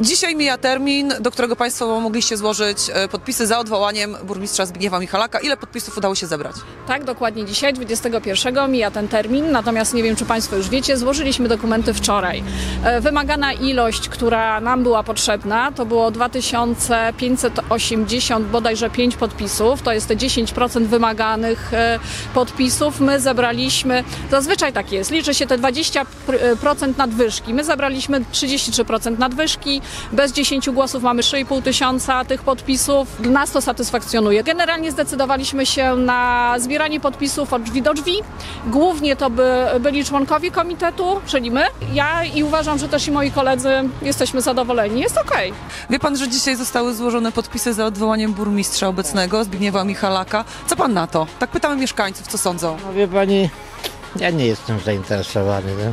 Dzisiaj mija termin, do którego Państwo mogliście złożyć e, podpisy za odwołaniem burmistrza Zbigniewa Michalaka. Ile podpisów udało się zebrać? Tak, dokładnie dzisiaj, 21 mija ten termin, natomiast nie wiem, czy Państwo już wiecie, złożyliśmy dokumenty wczoraj. E, Wymagana ilość, która nam była potrzebna, to było 2580, bodajże 5 podpisów, to jest te 10% wymaganych e, podpisów. My zebraliśmy, zazwyczaj tak jest, liczy się te 20% nadwyżki. My zebraliśmy 33% nadwyżki, bez 10 głosów mamy 3,5 tysiąca tych podpisów. Nas to satysfakcjonuje. Generalnie zdecydowaliśmy się na zbieranie podpisów od drzwi do drzwi. Głównie to by byli członkowie komitetu, czyli my. Ja i uważam, że też i moi koledzy jesteśmy zadowoleni. Jest okej. Wie Pan, że dzisiaj zostały złożone podpisy za odwołaniem burmistrza obecnego Zbigniewa Michalaka. Co Pan na to? Tak pytamy mieszkańców, co sądzą. No wie pani, ja nie jestem zainteresowany. No.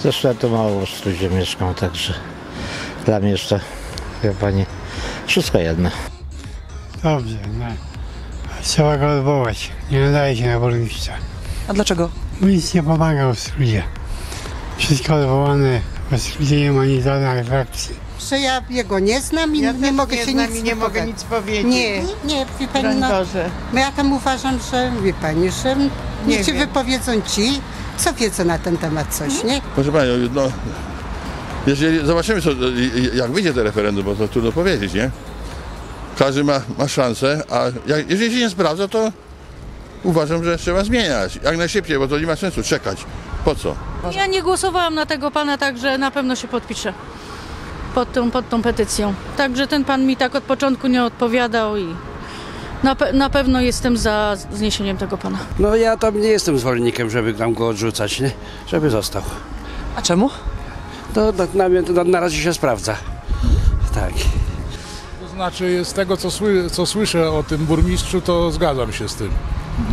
Zresztą ja tu mało w Strudzie mieszkam, także dla mnie to, wie pani, wszystko jedno. Dobrze, no. Trzeba go odwołać. Nie nadaje się na burmistrza. A dlaczego? Bo nic nie pomagał w Strudzie. Wszystko odwołane, w Strudzie nie ma nic żadnej atrakcji. że ja jego nie znam i Ja nie mogę nie się znam nic i nie mogę nic powiedzieć. Nie, nie, wie pani, no, no ja tam uważam, że wie pani, że niech się wypowiedzą ci, co wiedzą na ten temat coś, nie? Proszę Panią, no, jeżeli zobaczymy, co, jak wyjdzie to referendum, bo to trudno powiedzieć, nie? Każdy ma, ma szansę, a jak, jeżeli się nie sprawdza, to uważam, że trzeba zmieniać. Jak najszybciej, bo to nie ma sensu czekać. Po co? Ja nie głosowałam na tego pana, także na pewno się podpiszę pod tą, pod tą petycją. Także ten pan mi tak od początku nie odpowiadał i na, pe- na pewno jestem za zniesieniem tego pana. No ja tam nie jestem zwolennikiem, żeby tam go odrzucać, nie? Żeby został. A czemu? To na, na, na, na razie się sprawdza. Tak. To znaczy, z tego co, sły, co słyszę o tym burmistrzu, to zgadzam się z tym.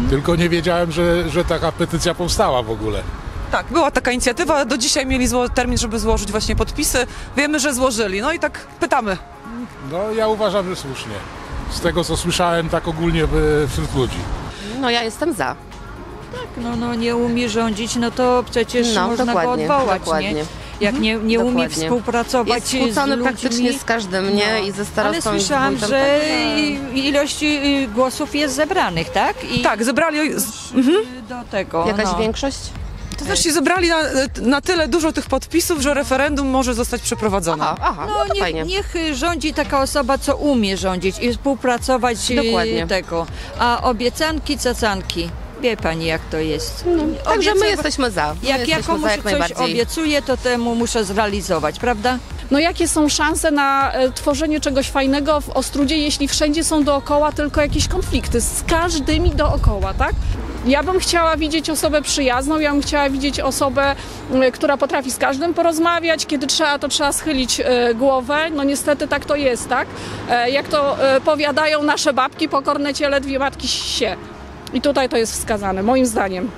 Tylko nie wiedziałem, że, że taka petycja powstała w ogóle. Tak, była taka inicjatywa. Do dzisiaj mieli zło- termin, żeby złożyć właśnie podpisy. Wiemy, że złożyli. No i tak pytamy. No ja uważam, że słusznie. Z tego co słyszałem tak ogólnie wśród ludzi. No ja jestem za. No, no nie umie rządzić, no to przecież No, można dokładnie, go odwołać, dokładnie. nie? Jak nie, nie umie współpracować Jest skłócony z ludźmi. praktycznie z każdym, nie? I ze Ale starostą i z słyszałam, wójtem, że także- ilość y, głosów jest zebranych, tak? I Tak, zebrali. z- do tego. Jakaś no. większość? To znaczy zebrali na, na tyle dużo tych podpisów, że referendum może zostać przeprowadzone. Aha, aha, no, No, to niech, fajnie. niech rządzi taka osoba, co umie rządzić i współpracować y, Dokładnie. tego. A obiecanki, cacanki. Wie pani, jak to jest. Także my jesteśmy za. My Jak ja komuś za jak coś najbardziej. obiecuję, to temu muszę zrealizować, prawda? No jakie są szanse na e, tworzenie czegoś fajnego w Ostrudzie, jeśli wszędzie są dookoła tylko jakieś konflikty z każdymi dookoła, tak? Ja bym chciała widzieć osobę przyjazną, ja bym chciała widzieć osobę, m, która potrafi z każdym porozmawiać, kiedy trzeba, to trzeba schylić e, głowę. No niestety tak to jest, tak? E, jak to e, powiadają nasze babki, pokorne ciele dwie matki się. I tutaj to jest wskazane, moim zdaniem.